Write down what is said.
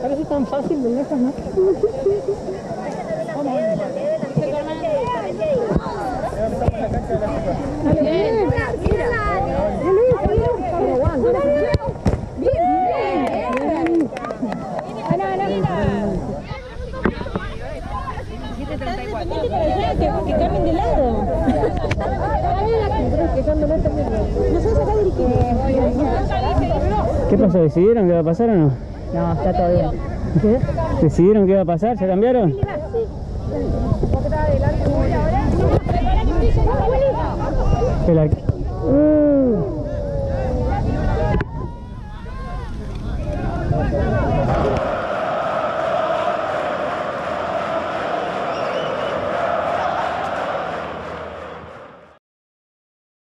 Parece tan fácil de lejos, ¿no? Que de lado. ¿Qué pasó? ¿Decidieron qué va a pasar o no? No, está todo bien. ¿Decidieron qué va a pasar? ¿Se cambiaron? Que la-